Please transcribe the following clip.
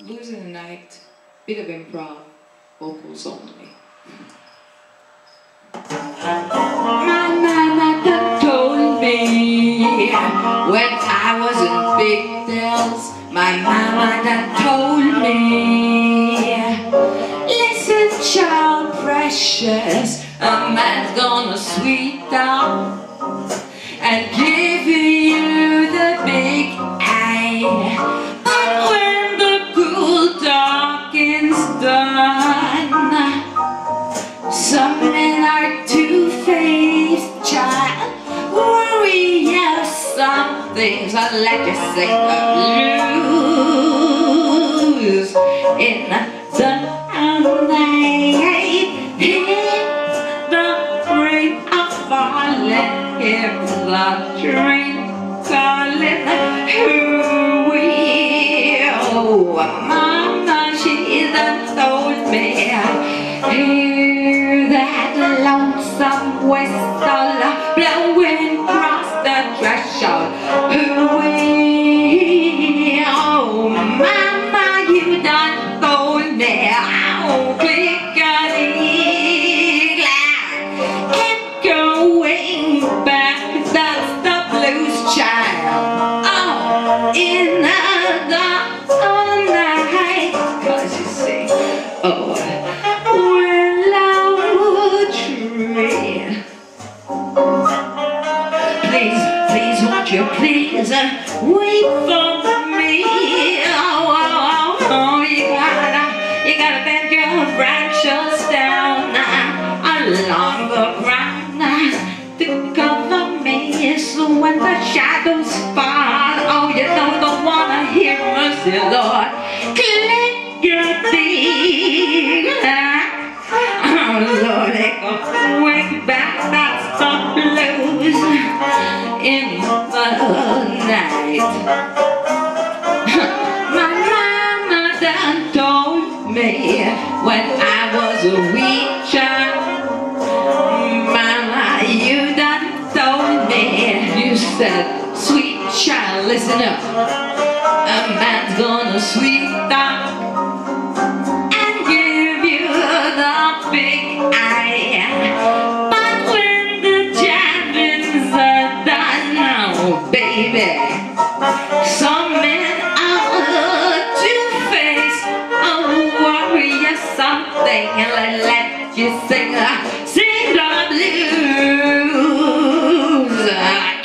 In the Night, bit of improv, vocals only. My mama told me when I was in Big Bells, my mama told me, listen child precious, a man's gonna sweet down and give some things I'd like to say lose in the night. The ring of falling, here's the drink, calling who will. Mama, she done told me, hear that lonesome whistle wait for me? Oh, oh, oh, oh, you gotta, you gotta down uh, along the ground uh, to cover me. So when the shadows fall, oh, you don't wanna hear mercy, Lord. Click your teeth. Oh, Lord, in the night. My mama done told me when I was a wee child. Mama, you done told me. You said, sweet child, listen up. A man's gonna sweet sing and let, let you sing, sing the blues. Uh,